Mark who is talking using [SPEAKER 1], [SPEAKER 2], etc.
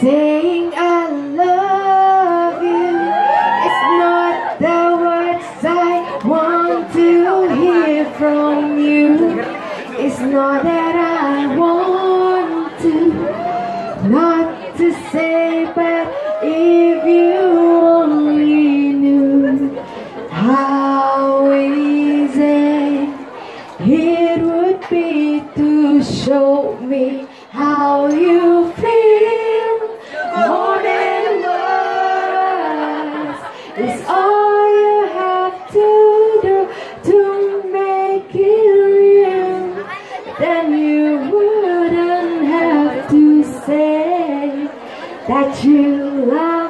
[SPEAKER 1] Saying I love you It's not the words I want to hear from you. It's not that I want to Not to say but if you only knew How easy it would be to show me how you feel more than words. It's all you have to do to make it real. Then you wouldn't have to say that you love.